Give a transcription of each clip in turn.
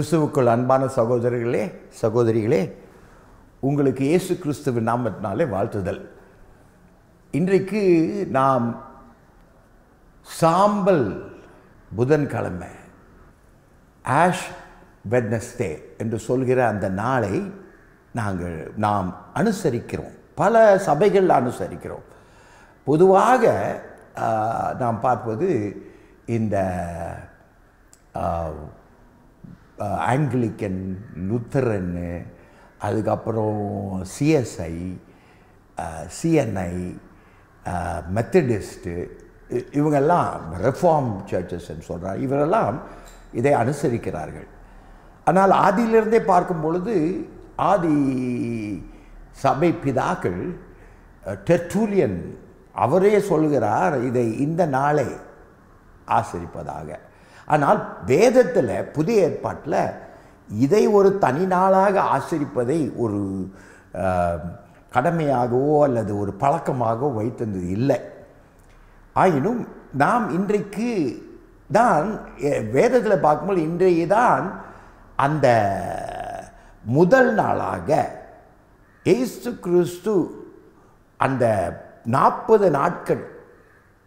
கிறிஸ்துவுக்குள் அன்பான சகோதரர்களே சகோதரிகளே உங்களுக்கு இயேசு கிறிஸ்துவின் நாமத்தினாலே வாழ்த்துதல். இன்றைக்கு நாம் சாம்பல் புதன்கிழமை ஆஷ் வெட்னஸ்டே என்று சொல்கிற அந்த நாளை நாங்கள் நாம் அனுசரிக்கிறோம். பல சபைகள் அனுசரிக்கிறோம். பொதுவாக நாம் பார்ப்பது இந்த ஆஹ், ஆங்கிலிக்கன் லுத்தரன்னு அதுக்கப்புறம் சிஎஸ்ஐ சிஎன்ஐ மெத்தடிஸ்ட்டு இவங்கெல்லாம் ரெஃபார்ம் சர்ச்சஸ்ன்னு சொல்கிறார் இவரெல்லாம் இதை அனுசரிக்கிறார்கள். ஆனால் ஆதியிலிருந்தே பார்க்கும் பொழுது ஆதி சபை பிதாக்கள் டெர்டூலியன் அவரே சொல்கிறார் இதை இந்த நாளை ஆசரிப்பதாக. ஆனால் வேதத்தில் புதிய ஏற்பாட்டில் இதை ஒரு தனி நாளாக ஆசரிப்பதை ஒரு கடமையாகவோ அல்லது ஒரு பழக்கமாகவோ வைத்தது இல்லை. ஆயினும் நாம் இன்றைக்கு தான் வேதத்தில் பார்க்கும்போது இன்றைய தான் அந்த முதல் நாளாக ஏசு கிறிஸ்து அந்த நாற்பது நாட்கள்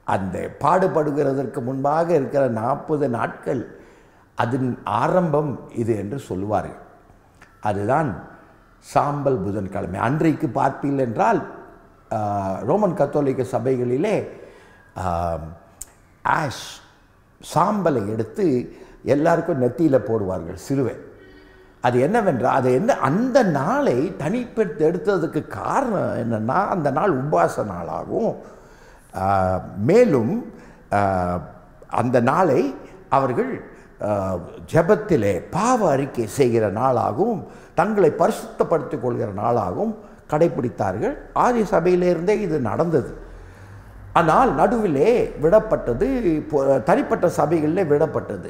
அந்த பாடுபடுகிறதற்கு முன்பாக இருக்கிற நாற்பது நாட்கள் அதன் ஆரம்பம் இது என்று சொல்லுவார்கள் அதுதான் சாம்பல் புதன்கிழமை. அன்றைக்கு பார்ப்பீர்கள் என்றால் ரோமன் கத்தோலிக்க சபைகளிலே ஆஷ் சாம்பலை எடுத்து எல்லாருக்கும் நெத்தியில் போடுவார்கள் சிறுவை. அது என்னவென்றால் அது என்ன அந்த நாளை தனிப்பெடுத்து எடுத்ததுக்கு காரணம் என்னென்னா அந்த நாள் உபாச நாளாகும். மேலும் அந்த நாளை அவர்கள் ஜபத்திலே ஜெபத்திலே பாவ அறிக்கை செய்கிற நாளாகவும் தங்களை பரிசுத்தப்படுத்திக் கொள்கிற நாளாகவும் கடைபிடித்தார்கள். ஆதி சபையிலிருந்தே இது நடந்தது. ஆனால் நடுவிலே விடப்பட்டது தனிப்பட்ட சபைகளிலே விடப்பட்டது.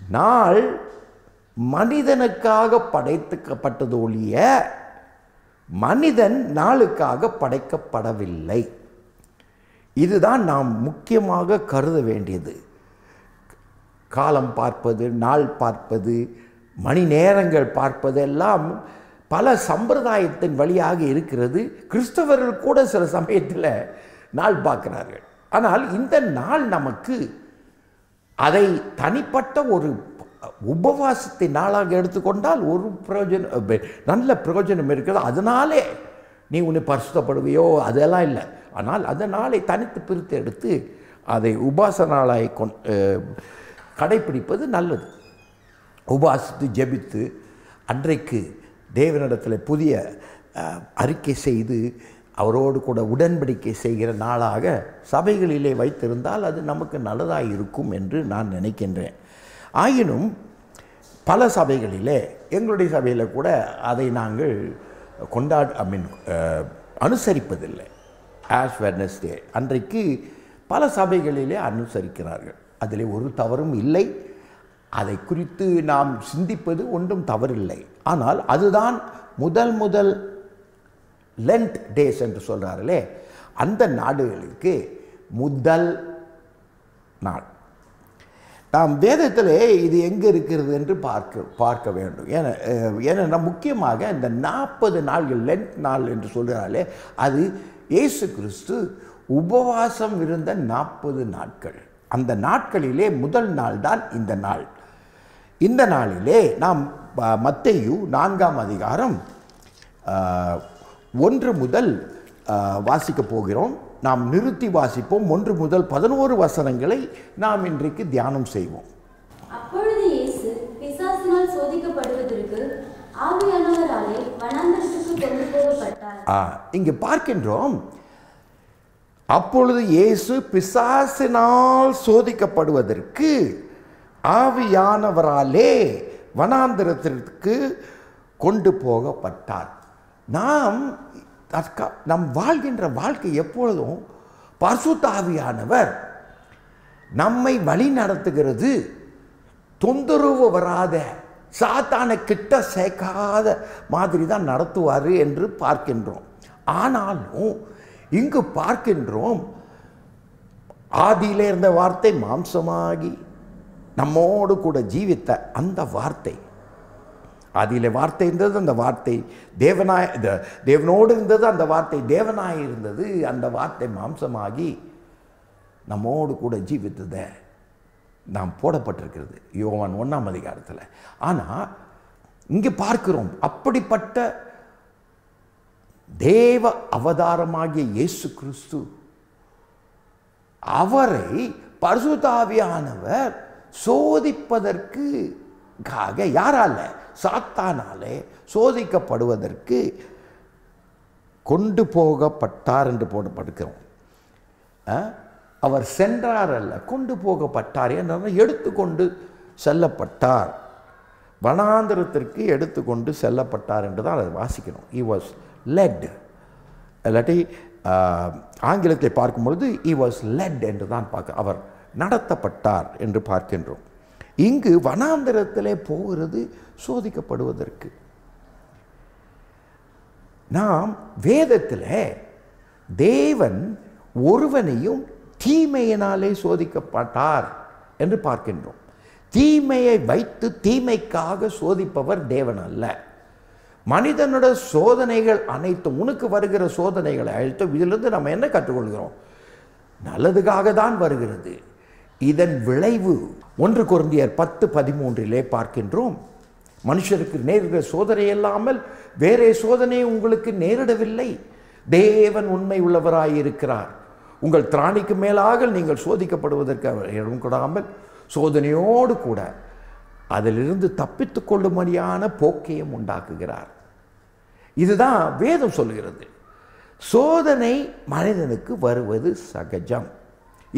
நாள் மனிதனுக்காக படைத்துக்கப்பட்டது ஒழிய மனிதன் நாளுக்காக படைக்கப்படவில்லை. இதுதான் நாம் முக்கியமாக கருத வேண்டியது. காலம் பார்ப்பது நாள் பார்ப்பது மணி நேரங்கள் பார்ப்பதெல்லாம் பல சம்பிரதாயத்தின் வழியாக இருக்கிறது. கிறிஸ்தவர்கள் கூட சில சமயத்தில் நாள் பார்க்கிறார்கள். ஆனால் இந்த நாள் நமக்கு அதை தனிப்பட்ட ஒரு உபவாசத்தை நாளாக எடுத்துக்கொண்டால் ஒரு பிரயோஜனம் பெ- நல்ல பிரயோஜனம் இருக்கிறது. அதனாலே நீ உன்னை பரிசுத்தப்படுவையோ? அதெல்லாம் இல்லை. ஆனால் அந்த நாளை தனித்து பிரித்து எடுத்து அதை உபாச நாளாய் கொண் கடைப்பிடிப்பது நல்லது. உபாசித்து ஜெபித்து அன்றைக்கு தேவனிடத்தில் புதிய அறிக்கை செய்து அவரோடு கூட உடன்படிக்கை செய்கிற நாளாக சபைகளிலே வைத்திருந்தால் அது நமக்கு நல்லதாக இருக்கும் என்று நான் நினைக்கின்றேன். ஆயினும் பல சபைகளிலே எங்களுடைய சபையில் கூட அதை நாங்கள் கொண்டாட ஐ மீன் அனுசரிப்பதில்லை. Ash Wednesday. அன்றைக்கு பல சபைகளிலே அனுசரிக்கிறார்கள். அதில் ஒரு தவறும் இல்லை. அதை குறித்து நாம் சிந்திப்பது ஒன்றும் தவறில்லை. ஆனால் அதுதான் முதல் முதல் லென்ட் டேஸ் என்று சொல்கிறார்களே அந்த நாடுகளுக்கு முதல் நாள். நாம் வேதத்திலே இது எங்கே இருக்கிறது என்று பார்க்க பார்க்க வேண்டும். ஏன்னா ஏன்னா முக்கியமாக இந்த நாற்பது நாள்கள் லென்ட் நாள் என்று சொல்கிறாலே அது இயேசு கிறிஸ்து உபவாசம் இருந்த நாற்பது நாட்கள். அந்த நாட்களிலே முதல் நாள் தான் இந்த நாள். இந்த நாளிலே நாம் மத்தையு நான்காம் அதிகாரம் ஒன்று முதல் வாசிக்கப் போகிறோம். நாம் நிறுத்தி வாசிப்போம். ஒன்று முதல் பதினோரு வசனங்களை நாம் இன்றைக்கு தியானம் செய்வோம். அப்பொழுது இயேசு பிசாசினால் சோதிக்கப்படுவதற்கு ஆவியானவராலே வனாந்தரத்துக்கு இங்கு பார்க்கின்றோம். அப்பொழுது இயேசு பிசாசினால் சோதிக்கப்படுவதற்கு ஆவியானவராலே வனாந்திரத்திற்கு கொண்டு போகப்பட்டார். நாம் தற்கா நம் வாழ்கின்ற வாழ்க்கை எப்பொழுதும் பசுத்தாவியானவர் நம்மை வழி நடத்துகிறது தொந்தரவு வராத சாத்தான கிட்ட சேர்க்காத மாதிரி தான் நடத்துவார் என்று பார்க்கின்றோம். ஆனாலும் இங்கு பார்க்கின்றோம் ஆதியிலே இருந்த வார்த்தை மாம்சமாகி நம்மோடு கூட ஜீவித்த அந்த வார்த்தை. அதிலே வார்த்தை இருந்தது அந்த வார்த்தை தேவனாய் தேவனோடு இருந்தது அந்த வார்த்தை தேவனாய் இருந்தது அந்த வார்த்தை மாம்சமாகி நம்மோடு கூட ஜீவித்ததை. நாம் போடப்பட்டிருக்கிறது. யோவான் ஒன்றாம் அதிகாரத்தில். ஆனால் இங்கே பார்க்கிறோம் அப்படிப்பட்ட தேவ அவதாரமாகிய இயேசு கிறிஸ்து அவரை பரிசுதாவியானவர் சோதிப்பதற்கு காக யாரால? சாத்தானாலே சோதிக்கப்படுவதற்கு கொண்டு போகப்பட்டார் என்று போடப்படுகிறோம் ஆ? அவர் சென்றார் அல்ல கொண்டு போகப்பட்டார் என்றால் எடுத்துக்கொண்டு செல்லப்பட்டார். வனாந்திரத்திற்கு எடுத்துக்கொண்டு செல்லப்பட்டார் என்று தான் அதை வாசிக்கணும். இ வாஸ் லெட் இல்லாட்டி ஆங்கிலத்தை பார்க்கும்பொழுது இ வாஸ் லெட் என்று தான் பார்க்க அவர் நடத்தப்பட்டார் என்று பார்க்கின்றோம். இங்கு வனாந்திரத்திலே போகிறது சோதிக்கப்படுவதற்கு. நாம் வேதத்தில் தேவன் ஒருவனையும் தீமையினாலே சோதிக்கப்பட்டார் என்று பார்க்கின்றோம். தீமையை வைத்து தீமைக்காக சோதிப்பவர் தேவன் அல்ல. மனிதனோட சோதனைகள் அனைத்தும் உனக்கு வருகிற சோதனைகளை அழைத்தும் இதிலிருந்து நம்ம என்ன கற்றுக்கொள்கிறோம்? நல்லதுக்காக தான் வருகிறது. இதன் விளைவு ஒன்று குருந்தியர் பத்து பதிமூன்றிலே பார்க்கின்றோம். மனுஷருக்கு நேருகிற சோதனை இல்லாமல் வேறே சோதனை உங்களுக்கு நேரிடவில்லை. தேவன் உண்மை உள்ளவராயிருக்கிறார். உங்கள் திராணிக்கு மேலாக நீங்கள் சோதிக்கப்படுவதற்கு இடம் கொடாமல் சோதனையோடு கூட அதிலிருந்து தப்பித்து கொள்ளும்படியான போக்கையும் உண்டாக்குகிறார். இதுதான் வேதம் சொல்கிறது. சோதனை மனிதனுக்கு வருவது சகஜம்.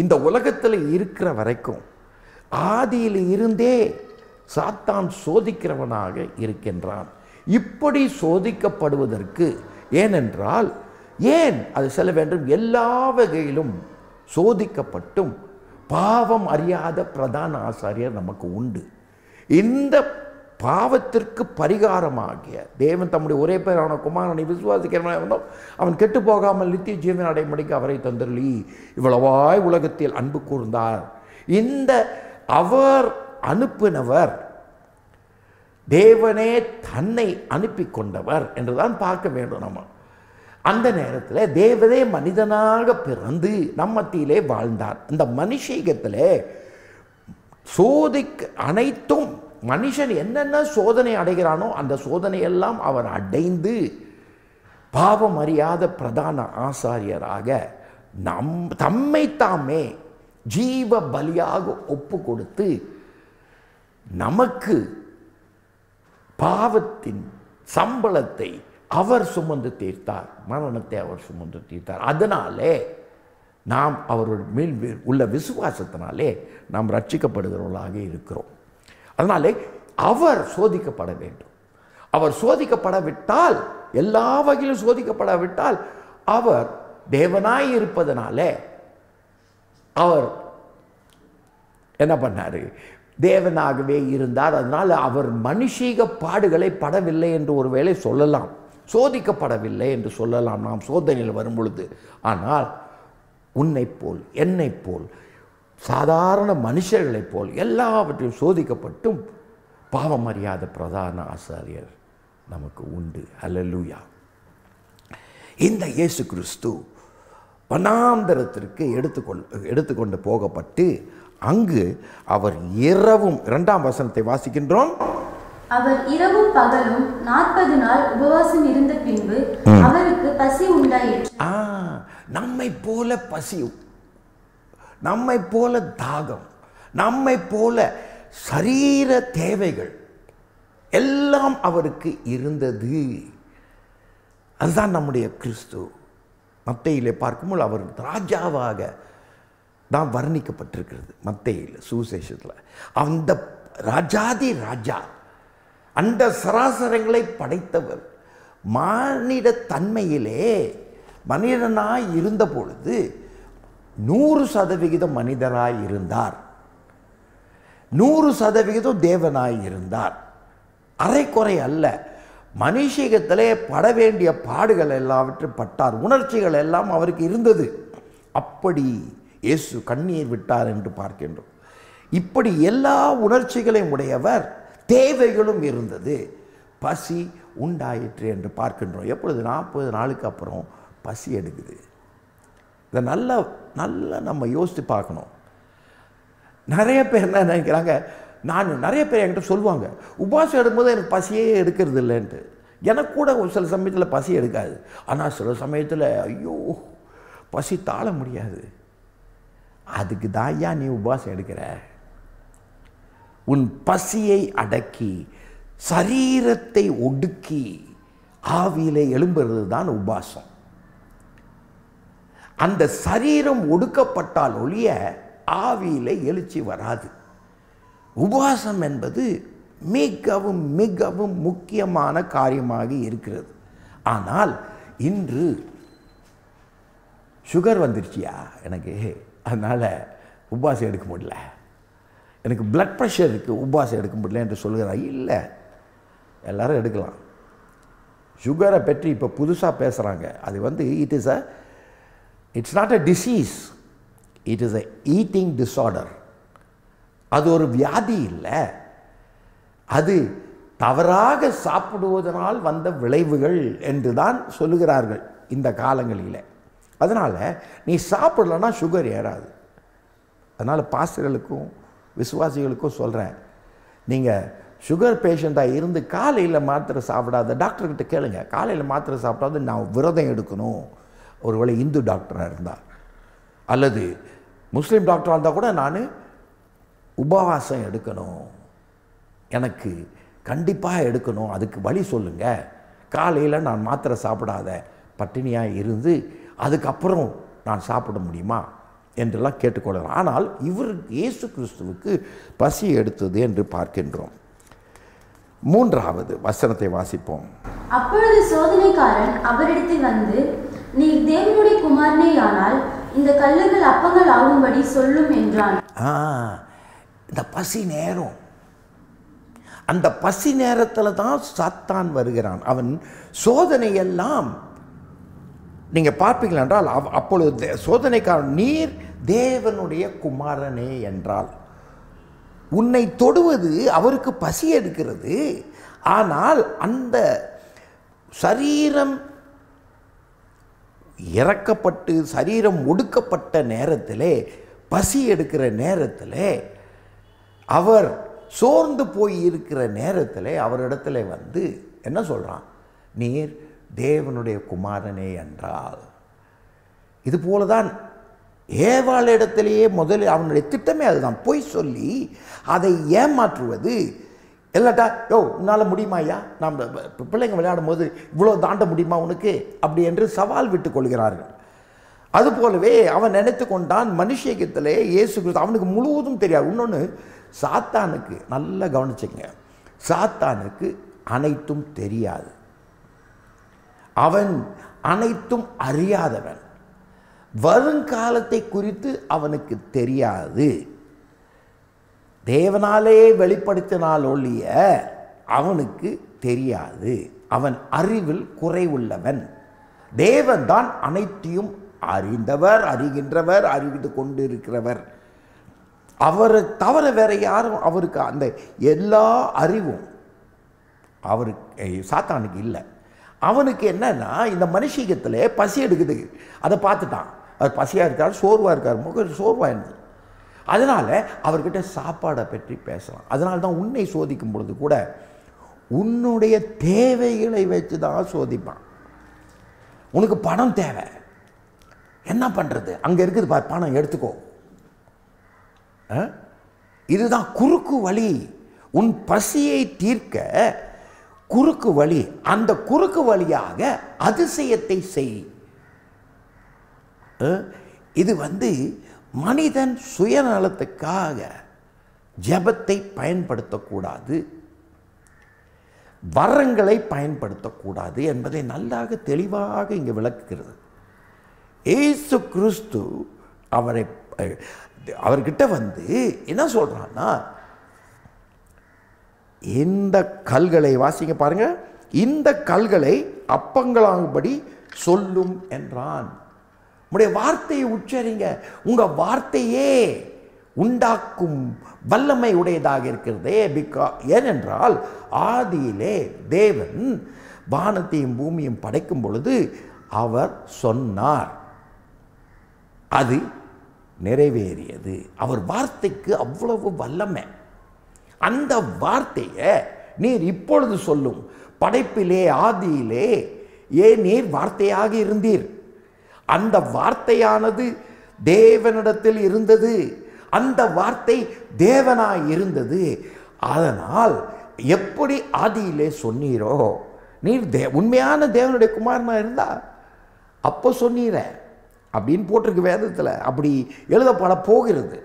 இந்த உலகத்தில் இருக்கிற வரைக்கும் ஆதியில் இருந்தே சாத்தான் சோதிக்கிறவனாக இருக்கின்றான். இப்படி சோதிக்கப்படுவதற்கு ஏனென்றால் ஏன் அது செல்ல வேண்டும்? எல்லா வகையிலும் சோதிக்கப்பட்டும். பாவம் அறியாத பிரதான ஆசாரியர் நமக்கு உண்டு. இந்த பாவத்திற்கு பரிகாரமாகிய தேவன் தம்முடைய ஒரே பேரான குமாரனை விசுவாசிக்கிறவனாக இருந்தோம் அவன் கெட்டு போகாமல் நித்திய ஜீவன் அடைமடிக்கு அவரை தந்தருளி. இவ்வளவாய் உலகத்தில் அன்பு கூர்ந்தார். இந்த அவர் அனுப்பினவர் தேவனே தன்னை அனுப்பி கொண்டவர் என்றுதான் பார்க்க வேண்டும் நம்ம. அந்த நேரத்தில் தேவதே மனிதனாக பிறந்து நம் மத்தியிலே வாழ்ந்தார். அந்த மனுஷீகத்தில் சோதிக்க அனைத்தும் மனுஷன் என்னென்ன சோதனை அடைகிறானோ அந்த சோதனையெல்லாம் அவர் அடைந்து பாவம் அறியாத பிரதான ஆசாரியராக நம் தம்மை தாமே ஜீவ பலியாக ஒப்பு கொடுத்து நமக்கு பாவத்தின் சம்பளத்தை அவர் சுமந்து தீர்த்தார் மரணத்தை அவர் சுமந்து தீர்த்தார். அதனாலே நாம் அவருடைய மேல் வி- உள்ள விசுவாசத்தினாலே நாம் ரட்சிக்கப்படுகிறவர்களாக இருக்கிறோம். அதனாலே அவர் சோதிக்கப்பட வேண்டும். அவர் சோதிக்கப்படவிட்டால் எல்லா வகையிலும் சோதிக்கப்படாவிட்டால் அவர் தேவனாய் இருப்பதனாலே அவர் என்ன பண்ணாரு? தேவனாகவே இருந்தார். அதனால் அவர் மனுஷீக பாடுகளை படவில்லை என்று ஒருவேளை சொல்லலாம். சோதிக்கப்படவில்லை என்று சொல்லலாம் நாம் சோதனையில் வரும் பொழுது ஆனால் உன்னைப் போல் என்னைப் போல் சாதாரண மனுஷர்களைப் போல் எல்லாவற்றையும் சோதிக்கப்பட்டும் பாவம் அறியாத பிரதான ஆசாரியர் நமக்கு உண்டு. அலலூயா இந்த இயேசு கிறிஸ்து வனாந்தரத்திற்கு எடுத்துக்கொள் எடுத்துக்கொண்டு போகப்பட்டு அங்கு அவர் இரவும் இரண்டாம் வசனத்தை வாசிக்கின்றோம். அவர் இரவும் பகலும் நாற்பது நாள் உபவாசம் இருந்த பின்பு அவருக்கு பசி உண்டாயிற்று. நம்மை போல பசி நம்மை போல தாகம் நம்மை போல சரீர தேவைகள் எல்லாம் அவருக்கு இருந்தது. அதுதான் நம்முடைய கிறிஸ்து. மத்தையிலே பார்க்கும்போது அவர் ராஜாவாக தான் வர்ணிக்கப்பட்டிருக்கிறது மத்தையில் சுவிசேஷத்தில். அந்த ராஜாதி ராஜா அந்த சராசரங்களை படைத்தவர். மானிட தன்மையிலே மனிதனாய் இருந்த பொழுது நூறு சதவிகிதம் மனிதராய் இருந்தார். நூறு சதவிகிதம் தேவனாய் இருந்தார். அரைக்குறை அல்ல. மனுஷிகத்திலே பட வேண்டிய பாடுகள் எல்லாவற்றும் பட்டார். உணர்ச்சிகள் எல்லாம் அவருக்கு இருந்தது. அப்படி இயேசு கண்ணீர் விட்டார் என்று பார்க்கின்றோம். இப்படி எல்லா உணர்ச்சிகளையும் உடையவர் தேவைகளும் இருந்தது. பசி உண்டாயிற்று என்று பார்க்கின்றோம். எப்பொழுது? நாற்பது நாளுக்கு அப்புறம் பசி எடுக்குது. இதை நல்லா நல்லா நம்ம யோசித்து பார்க்கணும். நிறைய பேர் என்ன நினைக்கிறாங்க? நான் நிறைய பேர் என்கிட்ட சொல்லுவாங்க உபாசம் எடுக்கும்போது எனக்கு பசியே எடுக்கிறது இல்லைன்ட்டு. எனக்கு கூட ஒரு சில சமயத்தில் பசி எடுக்காது. ஆனால் சில சமயத்தில் ஐயோ பசி தாழ முடியாது. அதுக்கு தான் ஐயா நீ உபவாசம் எடுக்கிற? உன் பசியை அடக்கி சரீரத்தை ஒடுக்கி ஆவியிலே எழும்புறது தான் உபாசம். அந்த சரீரம் ஒடுக்கப்பட்டால் ஒழிய ஆவியிலே எழுச்சி வராது. உபவாசம் என்பது மிகவும் மிகவும் முக்கியமான காரியமாக இருக்கிறது. ஆனால் இன்று சுகர் வந்துருச்சியா எனக்கு? அதனால் உபாசம் எடுக்க முடியல. எனக்கு பிளட் ப்ரெஷர் இருக்குது உபவாசம் எடுக்க முடியல என்று சொல்கிறார் இல்லை. எல்லோரும் எடுக்கலாம். சுகரை பற்றி இப்போ புதுசாக பேசுகிறாங்க அது வந்து it is a it's not a disease it is a eating disorder அது ஒரு வியாதி இல்லை. அது தவறாக சாப்பிடுவதனால் வந்த விளைவுகள் என்று தான் சொல்லுகிறார்கள் இந்த காலங்களில். அதனால் நீ சாப்பிடலன்னா சுகர் ஏறாது. அதனால் பாஸ்டர்களுக்கும் விசுவாசிகளுக்கும் சொல்கிறேன் நீங்கள் சுகர் பேஷண்ட்டாக இருந்து காலையில் மாத்திரை சாப்பிடாத டாக்டர்கிட்ட கேளுங்க. காலையில் மாத்திரை சாப்பிடாத நான் விரதம் எடுக்கணும். ஒருவேளை இந்து டாக்டராக இருந்தால் அல்லது முஸ்லீம் டாக்டராக இருந்தால் கூட நான் உபவாசம் எடுக்கணும். எனக்கு கண்டிப்பாக எடுக்கணும். அதுக்கு வழி சொல்லுங்கள் காலையில் நான் மாத்திரை சாப்பிடாத பட்டினியாக இருந்து அதுக்கப்புறம் நான் சாப்பிட முடியுமா? என்றெல்லாம் கேட்டுக்கொள்ளலாம். ஆனால் இவர் இயேசு கிறிஸ்துவுக்கு பசி எடுத்தது என்று பார்க்கின்றோம். மூன்றாவது வசனத்தை வாசிப்போம். அப்பொழுது சோதனைக்காரன் அவரிடத்தில் வந்து நீர் தேவனுடைய குமாரனேயானால் இந்த கல்லுகள் அப்பங்கள் ஆகும்படி சொல்லும் என்றான். இந்த பசி நேரம். அந்த பசி நேரத்தில் தான் சாத்தான் வருகிறான். அவன் சோதனையெல்லாம் நீங்கள் பார்ப்பீங்களா என்றால் அவ்- அப்பொழுது சோதனைக்காரன் நீர் தேவனுடைய குமாரனே என்றால் உன்னை தொடுவது அவருக்கு பசி எடுக்கிறது. ஆனால் அந்த சரீரம் இறக்கப்பட்டு சரீரம் ஒடுக்கப்பட்ட நேரத்திலே பசி எடுக்கிற நேரத்திலே அவர் சோர்ந்து போய் இருக்கிற நேரத்தில் அவரிடத்துல வந்து என்ன சொல்கிறான் நீர் தேவனுடைய குமாரனே என்றால் இது தான் தான் ஏவாளிடத்திலேயே முதலில் அவனுடைய திட்டமே அதுதான். பொய் சொல்லி அதை ஏமாற்றுவது. இல்லாட்டா யோ உன்னால் முடியுமா ஐயா? நாம் பிள்ளைங்க விளையாடும் போது இவ்வளோ தாண்ட முடியுமா உனக்கு? அப்படி என்று சவால் விட்டு கொள்கிறார்கள். அதுபோலவே அவன் நினைத்து கொண்டான் மனுஷயத்திலே இயேசு கிறிஸ்து. அவனுக்கு முழுவதும் தெரியாது. இன்னொன்று சாத்தானுக்கு நல்லா கவனிச்சுங்க சாத்தானுக்கு அனைத்தும் தெரியாது. அவன் அனைத்தும் அறியாதவன். வருங்காலத்தை குறித்து அவனுக்கு தெரியாது. தேவனாலே வெளிப்படுத்தினால் ஒழிய அவனுக்கு தெரியாது. அவன் அறிவில் குறைவுள்ளவன் தேவன் தான் அனைத்தையும் அறிந்தவர் அறிகின்றவர் அறிவித்து கொண்டிருக்கிறவர். அவரை தவிர வேற யாரும் அவருக்கு அந்த எல்லா அறிவும் அவருக்கு சாத்தானுக்கு இல்லை. அவனுக்கு என்னன்னா இந்த மனுஷீகத்தில் பசி எடுக்குது. அதை பார்த்துட்டான். அவர் பசியாக இருக்கார் சோர்வாக இருக்கார். முகம் சோர்வாக இருந்தது. அதனால் அவர்கிட்ட சாப்பாடை பற்றி பேசலாம். அதனால தான் உன்னை சோதிக்கும் பொழுது கூட உன்னுடைய தேவைகளை வச்சு தான் சோதிப்பான். உனக்கு பணம் தேவை. என்ன பண்ணுறது அங்கே இருக்குது பார் பணம் எடுத்துக்கோ. ஆ? இதுதான் குறுக்கு வழி. உன் பசியை தீர்க்க குறுக்கு வழி அந்த குறுக்கு வழியாக அதிசயத்தை செய். இது வந்து மனிதன் சுயநலத்துக்காக ஜெபத்தை பயன்படுத்தக்கூடாது. வரங்களை பயன்படுத்தக்கூடாது என்பதை நல்லாக தெளிவாக இங்கே விளக்குகிறது. ஏசு கிறிஸ்து அவரை அவர்கிட்ட வந்து என்ன சொல்கிறான்னா இந்த கல்களை வாசிங்க பாருங்க. இந்த கல்களை அப்பங்களாகும்படி சொல்லும் என்றான். உடைய வார்த்தையை உச்சரிங்க. உங்க வார்த்தையே உண்டாக்கும் வல்லமை உடையதாக இருக்கிறதே பிகா ஏனென்றால் ஆதியிலே தேவன் வானத்தையும் பூமியும் படைக்கும் பொழுது அவர் சொன்னார். அது நிறைவேறியது. அவர் வார்த்தைக்கு அவ்வளவு வல்லமை. அந்த வார்த்தையை நீர் இப்பொழுது சொல்லும். படைப்பிலே ஆதியிலே ஏன் நீர் வார்த்தையாக இருந்தீர்? அந்த வார்த்தையானது தேவனிடத்தில் இருந்தது. அந்த வார்த்தை தேவனாய் இருந்தது. அதனால் எப்படி ஆதியிலே சொன்னீரோ? நீர் தே உண்மையான தேவனுடைய குமாரனாக இருந்தா அப்போ சொன்னீர. அப்படின்னு போட்டிருக்கு வேதத்தில். அப்படி எழுதப்பட போகிறது.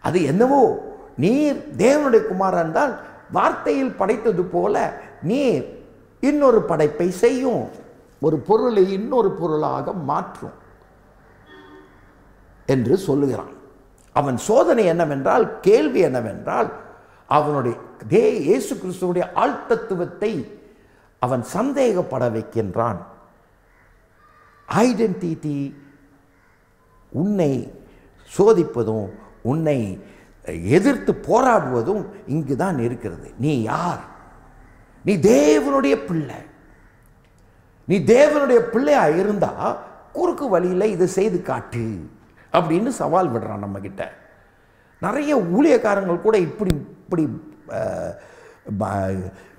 அது என்னவோ? நீர் தேவனுடைய குமாரன் என்றால் வார்த்தையில் படைத்தது போல நீர் இன்னொரு படைப்பை செய்யும். ஒரு பொருளை இன்னொரு பொருளாக மாற்றும் என்று சொல்லுகிறான். அவன் சோதனை என்னவென்றால் கேள்வி என்னவென்றால் அவனுடைய தே இயேசு கிறிஸ்துவனுடைய ஆழ்த்தத்துவத்தை அவன் சந்தேகப்பட வைக்கின்றான். ஐடென்டிட்டி உன்னை சோதிப்பதும் உன்னை எதிர்த்து போராடுவதும் இங்கு தான் இருக்கிறது. நீ யார்? நீ தேவனுடைய பிள்ளை. நீ தேவனுடைய பிள்ளையா இருந்தா குறுக்கு வழியில் இதை செய்து காட்டு அப்படின்னு சவால் விடுறான் நம்ம நிறைய ஊழியக்காரங்கள் கூட இப்படி இப்படி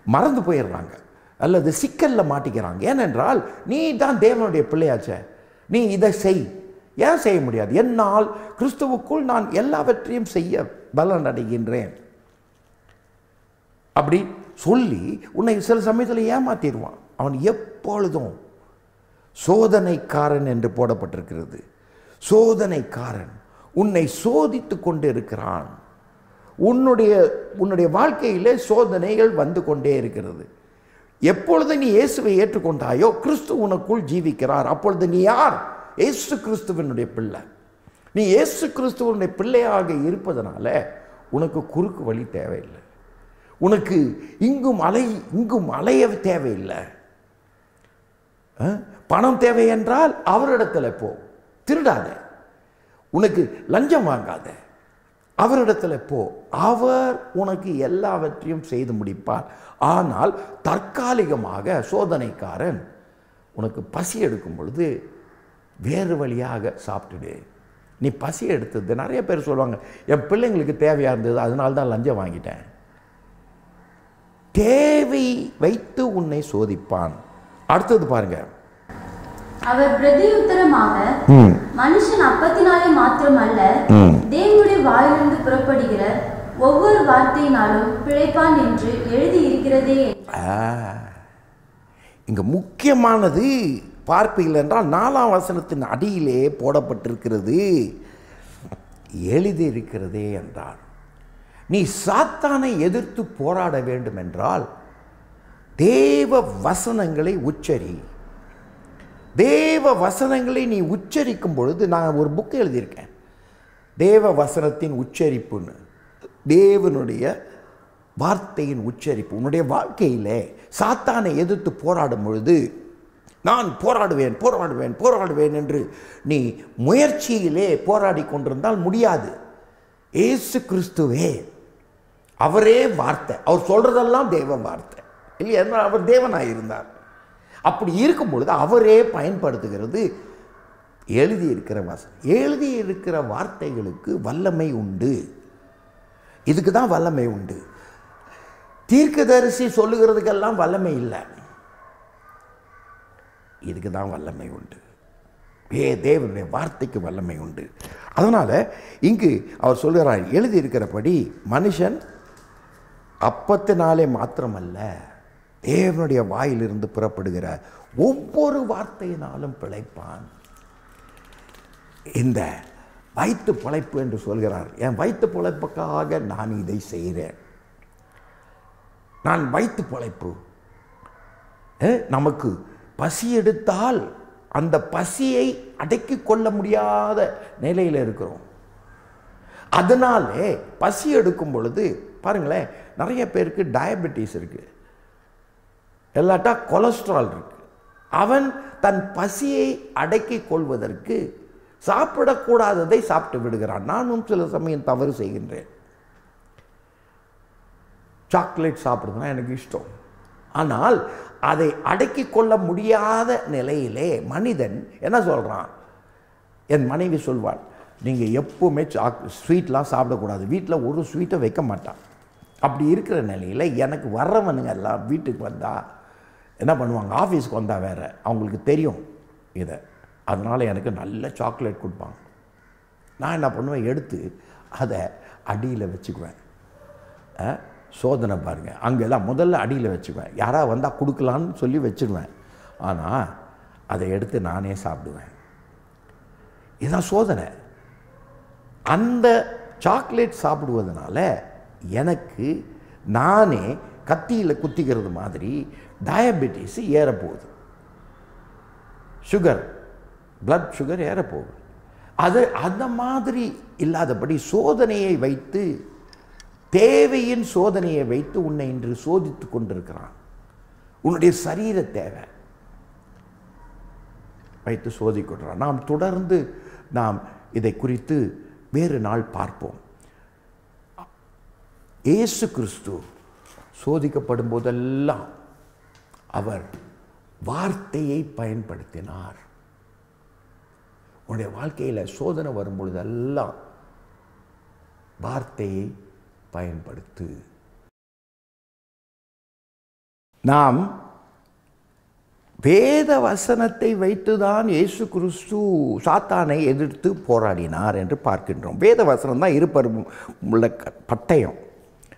மறந்து போயிடுறாங்க. அல்லது சிக்கலில் மாட்டிக்கிறாங்க. ஏனென்றால் நீ தான் தேவனுடைய பிள்ளையாச்சே. நீ இதை செய். ஏன் செய்ய முடியாது? என்னால் கிறிஸ்துவுக்குள் நான் எல்லாவற்றையும் செய்ய பலன் அடைகின்றேன் அப்படி சொல்லி உன்னை சில சமயத்தில் ஏமாத்திடுவான். அவன் எப்பொழுதும் சோதனைக்காரன் என்று போடப்பட்டிருக்கிறது. சோதனைக்காரன் உன்னை சோதித்து கொண்டு இருக்கிறான். உன்னுடைய உன்னுடைய வாழ்க்கையிலே சோதனைகள் வந்து கொண்டே இருக்கிறது. எப்பொழுது நீ இயேசுவை ஏற்றுக்கொண்டாயோ கிறிஸ்து உனக்குள் ஜீவிக்கிறார். அப்பொழுது நீ யார்? இயேசு கிறிஸ்துவனுடைய பிள்ளை. நீ இயேசு கிறிஸ்துவனுடைய பிள்ளையாக இருப்பதனால உனக்கு குறுக்கு வழி தேவையில்லை. உனக்கு இங்கும் அலை இங்கும் அலைய தேவையில்லை. பணம் தேவை என்றால் அவரிடத்தில் போ. திருடாத. உனக்கு லஞ்சம் வாங்காத. அவரிடத்தில் போ. அவர் உனக்கு எல்லாவற்றையும் செய்து முடிப்பார். ஆனால் தற்காலிகமாக சோதனைக்காரன் உனக்கு பசி எடுக்கும் பொழுது வேறு வழியாக சாப்பிட்டுடு. நீ பசி எடுத்தது. நிறைய பேர் சொல்லுவாங்க என் பிள்ளைங்களுக்கு தேவையாக இருந்தது அதனால தான் லஞ்சம் வாங்கிட்டேன். தேவை வைத்து உன்னை சோதிப்பான். அடுத்தது பாருங்க. அவர் பிரதியுத்தரமாக மனுஷன் அப்பத்தினாலே மாத்திரமல்ல ம். தேவனுடைய வாயிலிருந்து புறப்படுகிற ஒவ்வொரு வார்த்தையினாலும் பிழைப்பான் என்று எழுதி இருக்கிறதே. இங்க முக்கியமானது பார்ப்பீர்கள் என்றால் நாலாம் வசனத்தின் அடியிலே போடப்பட்டிருக்கிறது. எழுதியிருக்கிறதே என்றார். நீ சாத்தானை எதிர்த்து போராட வேண்டும் என்றால் தேவ வசனங்களை உச்சரி. தேவ வசனங்களை நீ உச்சரிக்கும் பொழுது நான் ஒரு புக் எழுதியிருக்கேன். தேவ வசனத்தின் உச்சரிப்புன்னு. தேவனுடைய வார்த்தையின் உச்சரிப்பு. உன்னுடைய வாழ்க்கையிலே சாத்தானை எதிர்த்து போராடும் பொழுது நான் போராடுவேன் போராடுவேன் போராடுவேன் என்று நீ முயற்சியிலே போராடி கொண்டிருந்தால் முடியாது. ஏசு கிறிஸ்துவே அவரே வார்த்தை. அவர் சொல்கிறதெல்லாம் தெய்வ வார்த்தை. இல்லையா? அவர் தேவனாக இருந்தார். அப்படி இருக்கும் பொழுது அவரே பயன்படுத்துகிறது எழுதியிருக்கிற வாசனை எழுதியிருக்கிற வார்த்தைகளுக்கு வல்லமை உண்டு. இதுக்கு தான் வல்லமை உண்டு. தீர்க்கதரிசி சொல்லுகிறதுக்கெல்லாம் வல்லமை இல்லை. இதுக்கு தான் வல்லமை உண்டு. ஏ தேவனுடைய வார்த்தைக்கு வல்லமை உண்டு. அதனால் இங்கு அவர் சொல்கிறார் எழுதியிருக்கிறபடி மனுஷன் அப்பத்தினாலே மாத்திரமல்ல தேவனுடைய வாயிலிருந்து புறப்படுகிற ஒவ்வொரு வார்த்தையினாலும் பிழைப்பான். இந்த வயிற்று பிழைப்பு என்று சொல்கிறார் என் வயிற்று பிழைப்புக்காக நான் இதை செய்கிறேன். நான் வயிற்று பிழைப்பு. நமக்கு பசி எடுத்தால் அந்த பசியை அடக்கி கொள்ள முடியாத நிலையில் இருக்கிறோம். அதனாலே பசி எடுக்கும் பொழுது பாருங்களேன் நிறைய பேருக்கு டயபெட்டிஸ் இருக்குது எல்லாட்டா கொலஸ்ட்ரால் இருக்குது அவன் தன் பசியை அடக்கி கொள்வதற்கு சாப்பிடக்கூடாததை சாப்பிட்டு விடுகிறான். நானும் சில சமயம் தவறு செய்கின்றேன். சாக்லேட் சாப்பிடுறதுனா எனக்கு இஷ்டம். ஆனால் அதை அடக்கி கொள்ள முடியாத நிலையிலே மனிதன் என்ன சொல்கிறான் என் மனைவி சொல்வாள் நீங்கள் எப்பவுமே சாக் ஸ்வீட்லாம் சாப்பிடக்கூடாது. வீட்டில் ஒரு ஸ்வீட்டை வைக்க மாட்டான். அப்படி இருக்கிற நிலையில் எனக்கு வர்றவனுங்க எல்லாம் வீட்டுக்கு வந்தால் என்ன பண்ணுவாங்க? ஆஃபீஸ்க்கு வந்தால் வேறு. அவங்களுக்கு தெரியும் இதை. அதனால் எனக்கு நல்ல சாக்லேட் கொடுப்பாங்க. நான் என்ன பண்ணுவேன்? எடுத்து அதை அடியில் வச்சுக்குவேன். சோதனை பாருங்கள் தான் முதல்ல அடியில் வச்சுக்குவேன். யாராவது வந்தால் கொடுக்கலான்னு சொல்லி வச்சுருவேன். ஆனால் அதை எடுத்து நானே சாப்பிடுவேன். இதுதான் சோதனை. அந்த சாக்லேட் சாப்பிடுவதனால எனக்கு நானே கத்தியில் குத்திக்கிறது மாதிரி டயபெட்டிஸ் ஏறப்போகுது. சுகர் பிளட் சுகர் ஏறப்போகுது. அது அந்த மாதிரி இல்லாதபடி சோதனையை வைத்து தேவையின் சோதனையை வைத்து உன்னை இன்று சோதித்து கொண்டிருக்கிறான். உன்னுடைய சரீர தேவை. வைத்து சோதிக்கொள்கிறான். நாம் தொடர்ந்து நாம் இதை குறித்து வேறு நாள் பார்ப்போம். இயேசு கிறிஸ்து சோதிக்கப்படும் போதெல்லாம் அவர் வார்த்தையை பயன்படுத்தினார். உன்னுடைய வாழ்க்கையில் சோதனை வரும் பொழுதெல்லாம் வார்த்தையை பயன்படுத்து. நாம் வேத வசனத்தை வைத்துதான் இயேசு கிறிஸ்து சாத்தானை எதிர்த்து போராடினார் என்று பார்க்கின்றோம். வேத வசனம் தான் இருப்பரும் உள்ள க- பட்டயம்.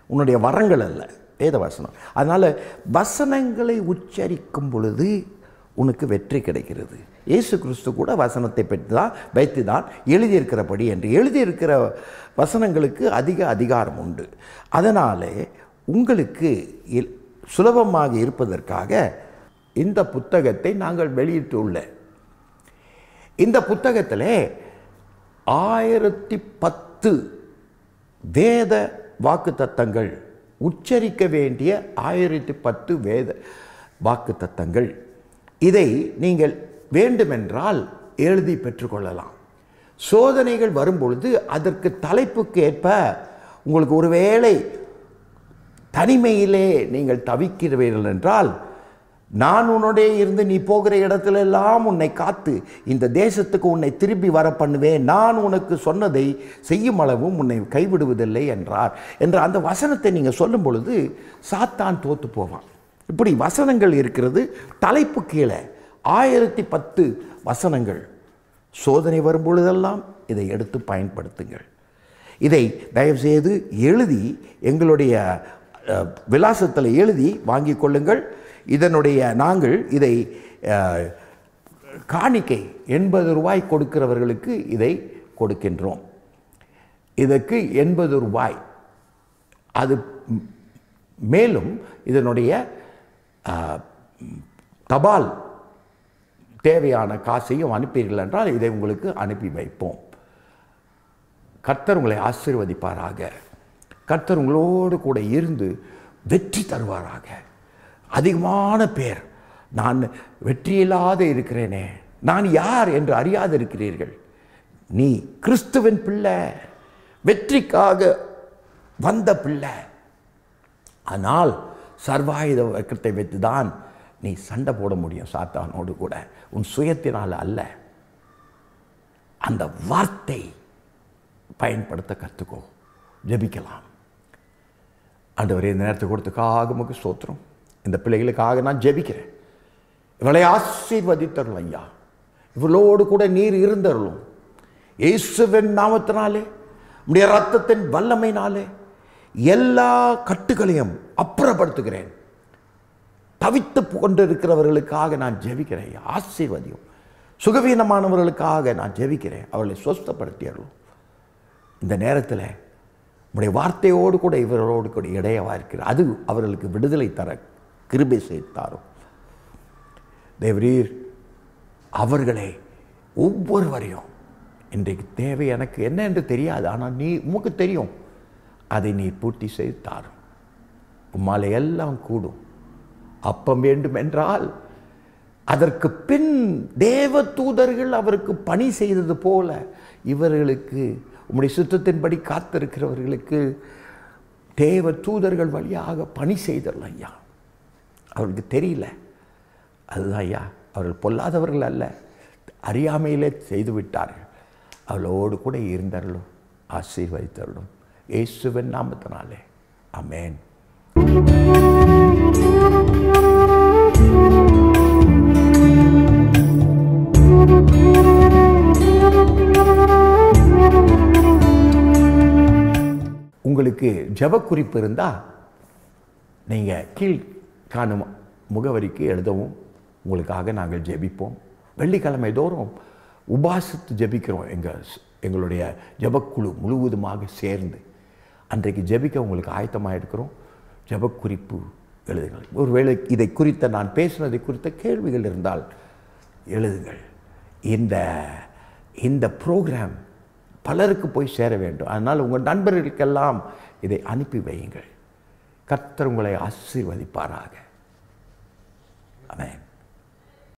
உன்னுடைய வரங்கள் அல்ல வேத வசனம் அதனால் வசனங்களை உச்சரிக்கும் பொழுது உனக்கு வெற்றி கிடைக்கிறது. இயேசு கிறிஸ்து கூட வசனத்தை பெற்று தான் வைத்து தான் எழுதியிருக்கிறபடி என்று. எழுதியிருக்கிற வசனங்களுக்கு அதிக அதிகாரம் உண்டு. அதனாலே உங்களுக்கு இல்- சுலபமாக இருப்பதற்காக இந்த புத்தகத்தை நாங்கள் வெளியிட்டுள்ள. இந்த புத்தகத்தில் ஆயிரத்தி பத்து வேத வாக்குத்தத்தங்கள் உச்சரிக்க வேண்டிய ஆயிரத்தி பத்து வேத வாக்குத்தத்தங்கள் இதை நீங்கள் வேண்டுமென்றால் எழுதி பெற்றுக்கொள்ளலாம். சோதனைகள் வரும்பொழுது அதற்கு தலைப்புக்கு ஏற்ப உங்களுக்கு ஒருவேளை தனிமையிலே நீங்கள் தவிக்கிறீர்கள் என்றால் நான் உன்னுடைய இருந்து நீ போகிற இடத்துல எல்லாம் உன்னை காத்து இந்த தேசத்துக்கு உன்னை திரும்பி வர பண்ணுவேன் நான் உனக்கு சொன்னதை செய்யும் அளவும் உன்னை கைவிடுவதில்லை என்றார். என்ற அந்த வசனத்தை நீங்கள் சொல்லும் பொழுது சாத்தான் தோத்து போவான். இப்படி வசனங்கள் இருக்கிறது. தலைப்பு கீழே ஆயிரத்தி பத்து வசனங்கள். சோதனை வரும்பொழுதெல்லாம் இதை எடுத்து பயன்படுத்துங்கள். இதை தயவுசெய்து எழுதி எங்களுடைய விலாசத்தில் எழுதி வாங்கி கொள்ளுங்கள். இதனுடைய நாங்கள் இதை காணிக்கை எண்பது ரூபாய் கொடுக்கிறவர்களுக்கு இதை கொடுக்கின்றோம். இதற்கு எண்பது ரூபாய். அது மேலும் இதனுடைய தபால் தேவையான காசையும் அனுப்பீர்கள் என்றால் இதை உங்களுக்கு அனுப்பி வைப்போம். கர்த்தர் உங்களை ஆசீர்வதிப்பாராக. கர்த்தர் உங்களோடு கூட இருந்து வெற்றி தருவாராக. அதிகமான பேர் நான் வெற்றியில்லாத இருக்கிறேனே நான் யார் என்று அறியாது இருக்கிறீர்கள். நீ கிறிஸ்துவின் பிள்ளை வெற்றிக்காக வந்த பிள்ளை. ஆனால் சர்வாயுத வர்க்கத்தை வைத்து தான் நீ சண்டை போட முடியும் சாத்தானோடு கூட. உன் சுயத்தினால் அல்ல. அந்த வார்த்தை பயன்படுத்த கற்றுக்கோ. ஜெபிக்கலாம். ஆண்டவரே இந்த நேரத்தை கொடுத்துக்காக உமக்கு சோத்திரம் இந்த பிள்ளைகளுக்காக நான் ஜெபிக்கிறேன். இவளை ஆசீர்வதித்தருளும் ஐயா. இவளோடு கூட நீர் இருந்தருளும். இயேசுவின் நாமத்தினாலே உடைய ரத்தத்தின் வல்லமையினாலே எல்லா கட்டுகளையும் அப்புறப்படுத்துகிறேன். தவித்து கொண்டிருக்கிறவர்களுக்காக நான் ஜெபிக்கிறேன். ஆசீர்வதியும். சுகவீனமானவர்களுக்காக நான் ஜெபிக்கிறேன். அவர்களை சுஸ்தப்படுத்தியறலும் இந்த நேரத்தில் உடைய வார்த்தையோடு கூட இவர்களோடு கூட இடையவா இருக்கிறார். அது அவர்களுக்கு விடுதலை தர கிருபை செய்தாரும். தேவரீர் அவர்களை ஒவ்வொருவரையும் இன்றைக்கு தேவை எனக்கு என்ன என்று தெரியாது. ஆனால் நீ உமக்கு தெரியும். அதை நீ பூர்த்தி செய்து தாரும். உம்மாலை எல்லாம் கூடும். அப்பம் வேண்டுமென்றால் அதற்கு பின் தேவ தூதர்கள் அவருக்கு பணி செய்தது போல இவர்களுக்கு உம்முடைய சுத்தத்தின்படி காத்திருக்கிறவர்களுக்கு தேவ தூதர்கள் வழியாக பணி செய்தல் ஐயா. அவருக்கு தெரியல. அதுதான் ஐயா அவர்கள் பொல்லாதவர்கள் அல்ல. அறியாமையிலே செய்து விட்டார்கள் அவளோடு கூட இருந்தார்களும் ஆசீர்வதித்தருளும் இயேசுவின் நாமத்தினாலே. அமேன் உங்களுக்கு ஜெப குறிப்பு இருந்தால் நீங்கள் கீழ் காணும் முகவரிக்கு எழுதவும் உங்களுக்காக நாங்கள் ஜெபிப்போம். வெள்ளிக்கிழமை தோறும் உபாசித்து ஜெபிக்கிறோம். எங்கள் எங்களுடைய ஜபக்குழு முழுவதுமாக சேர்ந்து. அன்றைக்கு ஜெபிக்க உங்களுக்கு ஆயத்தமாக இருக்கிறோம். ஜெபக்குறிப்பு எழுதுங்கள். ஒருவேளை இதை குறித்த நான் பேசுனதை குறித்த கேள்விகள் இருந்தால் எழுதுங்கள். இந்த இந்த ப்ரோக்ராம் பலருக்கு போய் சேர வேண்டும். அதனால் உங்கள் நண்பர்களுக்கெல்லாம் இதை அனுப்பி வையுங்கள். கர்த்தர் உங்களை ஆசீர்வதிப்பாராக. அவன்